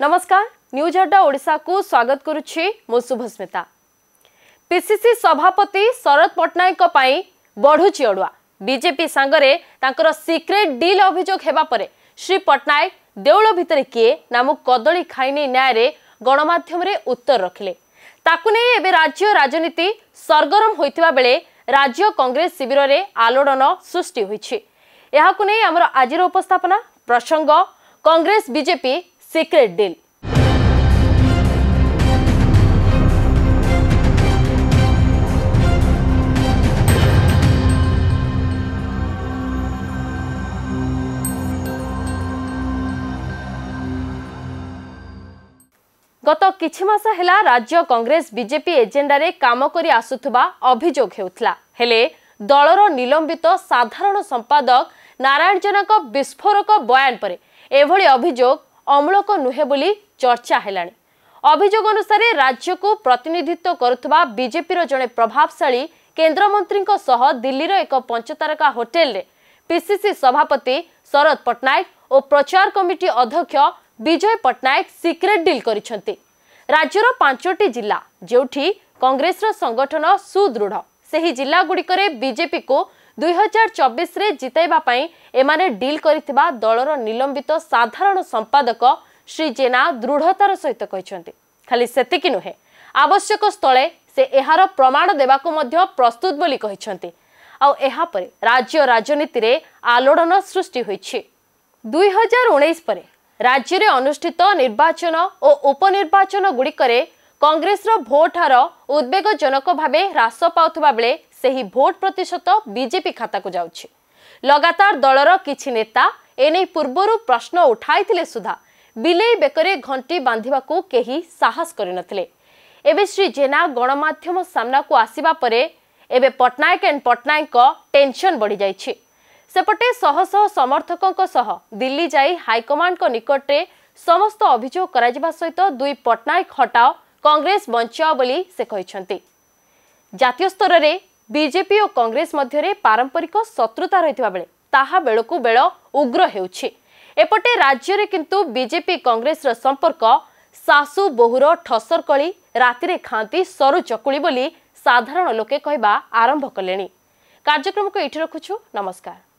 ନମସ୍କାର ନ୍ୟୁଜ୍ ଆଡ୍ଡା ଓଡ଼ିଶାକୁ ସ୍ୱାଗତ କରୁଛି ମୁଁ ଶୁଭସ୍ମିତା ପିସିସି ସଭାପତି ଶରଦ ପଟ୍ଟନାୟକଙ୍କ ପାଇଁ ବଢ଼ୁଛି ଅଡ଼ୁଆ ବିଜେପି ସାଙ୍ଗରେ ତାଙ୍କର ସିକ୍ରେଟ୍ ଡିଲ୍ ଅଭିଯୋଗ ହେବା ପରେ ଶ୍ରୀ ପଟ୍ଟନାୟକ ଦେଉଳ ଭିତରେ କିଏ ନାମ କଦଳୀ ଖାଇନେଇ ନ୍ୟାୟରେ ଗଣମାଧ୍ୟମରେ ଉତ୍ତର ରଖିଲେ ତାକୁ ନେଇ ଏବେ ରାଜ୍ୟ ରାଜନୀତି ସରଗରମ ହୋଇଥିବା ବେଳେ ରାଜ୍ୟ କଂଗ୍ରେସ ଶିବିରରେ ଆଲୋଡ଼ନ ସୃଷ୍ଟି ହୋଇଛି ଏହାକୁ ନେଇ ଆମର ଆଜିର ଉପସ୍ଥାପନା ପ୍ରସଙ୍ଗ କଂଗ୍ରେସ ବିଜେପି ସିକ୍ରେଟ୍ ଡିଲ୍ ଗତ କିଛି ମାସ ହେଲା ରାଜ୍ୟ କଂଗ୍ରେସ ବିଜେପି ଏଜେଣ୍ଡାରେ କାମ କରି ଆସୁଥିବା ଅଭିଯୋଗ ହେଉଥିଲା। ହେଲେ ଦଳର ନିଲମ୍ବିତ ସାଧାରଣ ସମ୍ପାଦକ ନାରାୟଣ ଜେନାଙ୍କ ବିସ୍ଫୋରକ ବୟାନ ପରେ ଏଭଳି ଅଭିଯୋଗ ଅମୂଳକ ନୁହେଁ ବୋଲି ଚର୍ଚ୍ଚା ହେଲାଣି। ଅଭିଯୋଗ ଅନୁସାରେ ରାଜ୍ୟକୁ ପ୍ରତିନିଧିତ୍ୱ କରୁଥିବା ବିଜେପିର ଜଣେ ପ୍ରଭାବଶାଳୀ କେନ୍ଦ୍ରମନ୍ତ୍ରୀଙ୍କ ସହ ଦିଲ୍ଲୀର ଏକ ପଞ୍ଚତାରକା ହୋଟେଲରେ ପିସିସି ସଭାପତି ଶରଦ ପଟ୍ଟନାୟକ ଓ ପ୍ରଚାର କମିଟି ଅଧ୍ୟକ୍ଷ ବିଜୟ ପଟ୍ଟନାୟକ ସିକ୍ରେଟ୍ ଡିଲ୍ କରିଛନ୍ତି। ରାଜ୍ୟର ପାଞ୍ଚଟି ଜିଲ୍ଲା ଯେଉଁଠି କଂଗ୍ରେସର ସଂଗଠନ ସୁଦୃଢ଼ ସେହି ଜିଲ୍ଲାଗୁଡ଼ିକରେ ବିଜେପିକୁ ଦୁଇ ହଜାର ଚବିଶରେ ଜିତାଇବା ପାଇଁ ଏମାନେ ଡିଲ୍ କରିଥିବା ଦଳର ନିଲମ୍ବିତ ସାଧାରଣ ସମ୍ପାଦକ ଶ୍ରୀ ଜେନା ଦୃଢ଼ତାର ସହିତ କହିଛନ୍ତି ଖାଲି ସେତିକି ନୁହେଁ ଆବଶ୍ୟକ ସ୍ଥଳେ ସେ ଏହାର ପ୍ରମାଣ ଦେବାକୁ ମଧ୍ୟ ପ୍ରସ୍ତୁତ ବୋଲି କହିଛନ୍ତି। ଆଉ ଏହାପରେ ରାଜ୍ୟ ରାଜନୀତିରେ ଆଲୋଡ଼ନ ସୃଷ୍ଟି ହୋଇଛି। ଦୁଇ ହଜାର ଉଣେଇଶ ପରେ ରାଜ୍ୟରେ ଅନୁଷ୍ଠିତ ନିର୍ବାଚନ ଓ ଉପନିର୍ବାଚନ ଗୁଡ଼ିକରେ କଂଗ୍ରେସର ଭୋଟ ହାର ଉଦ୍ବେଗଜନକ ଭାବେ ହ୍ରାସ ପାଉଥିବା ବେଳେ ସେହି ଭୋଟ ପ୍ରତିଶତ ବିଜେପି ଖାତାକୁ ଯାଉଛି। ଲଗାତାର ଦଳର କିଛି ନେତା ଏନେଇ ପୂର୍ବରୁ ପ୍ରଶ୍ନ ଉଠାଇଥିଲେ ସୁଦ୍ଧା ବିଲେଇ ବେକରେ ଘଣ୍ଟି ବାନ୍ଧିବାକୁ କେହି ସାହସ କରିନଥିଲେ। ଏବେ ଶ୍ରୀ ଜେନା ଗଣମାଧ୍ୟମ ସାମ୍ନାକୁ ଆସିବା ପରେ ଏବେ ପଟ୍ଟନାୟକ ଆଣ୍ଡ ପଟ୍ଟନାୟକଙ୍କ ଟେନସନ ବଢ଼ିଯାଇଛି। ସେପଟେ ଶହ ଶହ ସମର୍ଥକଙ୍କ ସହ ଦିଲ୍ଲୀ ଯାଇ ହାଇକମାଣ୍ଡଙ୍କ ନିକଟରେ ସମସ୍ତ ଅଭିଯୋଗ କରାଯିବା ସହିତ ଦୁଇ ପଟ୍ଟନାୟକ ହଟାଅ କଂଗ୍ରେସ ବଞ୍ଚାଅ ବୋଲି ସେ କହିଛନ୍ତି। ଜାତୀୟ ସ୍ତରରେ ବିଜେପି ଓ କଂଗ୍ରେସ ମଧ୍ୟରେ ପାରମ୍ପରିକ ଶତ୍ରୁତା ରହିଥିବା ବେଳେ ତାହା ବେଳକୁ ବେଳ ଉଗ୍ର ହେଉଛି। ଏପଟେ ରାଜ୍ୟରେ କିନ୍ତୁ ବିଜେପି କଂଗ୍ରେସର ସମ୍ପର୍କ ଶାଶୁ ବୋହୁର ଠସର କଳି ରାତିରେ ଖାଆନ୍ତି ସରୁ ଚକୁଳି ବୋଲି ସାଧାରଣ ଲୋକେ କହିବା ଆରମ୍ଭ କଲେଣି। କାର୍ଯ୍ୟକ୍ରମକୁ ଏଇଠି ରଖୁଛୁ। ନମସ୍କାର।